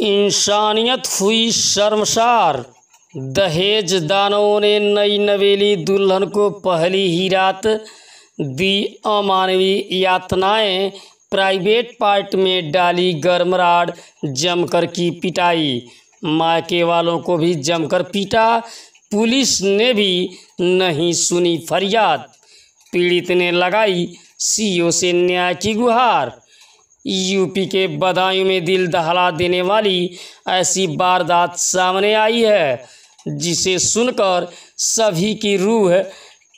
इंसानियत हुई शर्मसार। दहेज दानवों ने नई नवेली दुल्हन को पहली ही रात दी अमानवीय यातनाएँ, प्राइवेट पार्ट में डाली गर्मराड जमकर की पिटाई। मायके वालों को भी जमकर पीटा, पुलिस ने भी नहीं सुनी फरियाद। पीड़ित ने लगाई सीओ से न्याय की गुहार। यूपी के बदायूं में दिल दहला देने वाली ऐसी वारदात सामने आई है, जिसे सुनकर सभी की रूह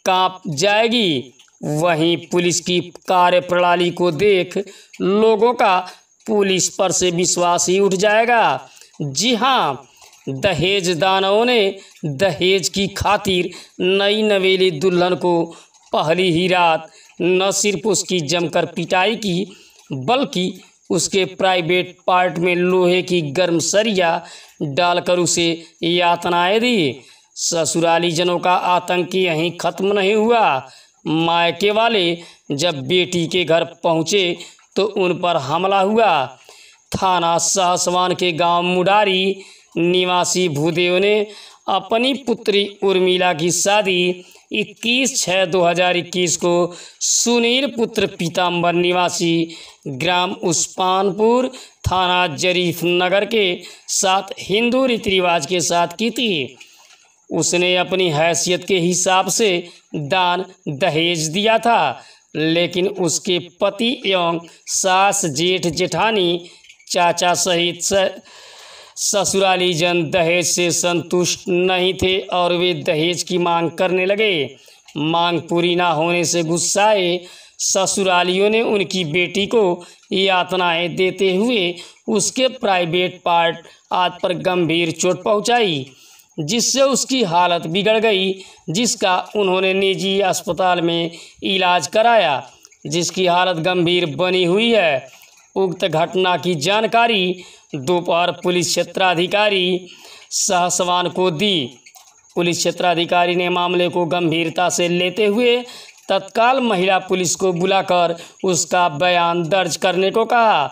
काँप जाएगी। वहीं पुलिस की कार्यप्रणाली को देख लोगों का पुलिस पर से विश्वास ही उठ जाएगा। जी हाँ दहेज दानवों ने दहेज की खातिर नई नवेली दुल्हन को पहली ही रात न सिर्फ़ उसकी जमकर पिटाई की बल्कि उसके प्राइवेट पार्ट में लोहे की गर्म सरिया डालकर उसे यातनाएँ दी। ससुराली जनों का आतंक यहीं खत्म नहीं हुआ। मायके वाले जब बेटी के घर पहुँचे तो उन पर हमला हुआ। थाना सहसवान के गाँव मुडारी निवासी भूदेव ने अपनी पुत्री उर्मिला की शादी 21 छः 2021 को सुनील पुत्र पीताम्बर निवासी ग्राम उस्मानपुर थाना जरीफ नगर के साथ हिंदू रीति रिवाज के साथ की थी। उसने अपनी हैसियत के हिसाब से दान दहेज दिया था, लेकिन उसके पति एवं सास जेठ जेठानी चाचा सहित ससुराली जन दहेज से संतुष्ट नहीं थे और वे दहेज की मांग करने लगे। मांग पूरी ना होने से गुस्साए ससुरालियों ने उनकी बेटी को यातनाएँ देते हुए उसके प्राइवेट पार्ट आदि पर गंभीर चोट पहुंचाई, जिससे उसकी हालत बिगड़ गई, जिसका उन्होंने निजी अस्पताल में इलाज कराया, जिसकी हालत गंभीर बनी हुई है। उक्त घटना की जानकारी दोपहर पुलिस क्षेत्राधिकारी सहसवान को दी। पुलिस क्षेत्राधिकारी ने मामले को गंभीरता से लेते हुए तत्काल महिला पुलिस को बुलाकर उसका बयान दर्ज करने को कहा।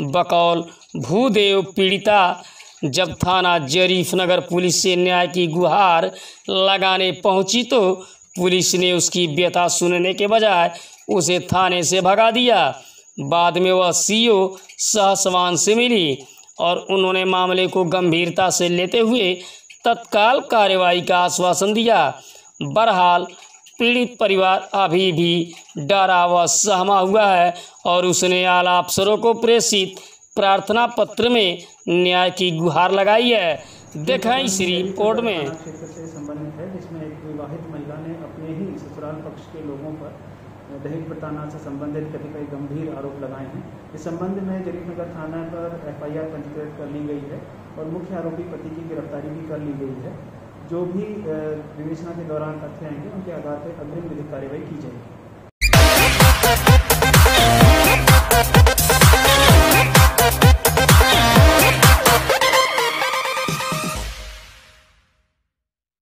बकौल, भूदेव पीड़िता, जब थाना जरीफ नगर पुलिस से न्याय की गुहार लगाने पहुँची तो पुलिस ने उसकी व्यथा सुनने के बजाय उसे थाने से भगा दिया। बाद में वह सीओ सहसवान से मिली और उन्होंने मामले को गंभीरता से लेते हुए तत्काल कार्रवाई का आश्वासन दिया। बहरहाल, पीड़ित परिवार अभी भी डरा व सहमा हुआ है और उसने आला अफसरों को प्रेषित प्रार्थना पत्र में न्याय की गुहार लगाई है। देखा इस रिपोर्ट में। संबंधित है जिसमें एक विवाहित महिला ने अपने ही ससुराल पक्ष के लोगों पर दहेज प्रताड़ना से संबंधित कतिपय गंभीर आरोप लगाए हैं। इस संबंध में जरीफनगर थाना पर एफआईआर पंजीकृत कर ली गई है और मुख्य आरोपी पति की गिरफ्तारी भी कर ली गई है। जो भी विवेचना के दौरान तथ्य आएँगे, उनके आधार पर अग्रिम विधिक कार्रवाई की जाएगी।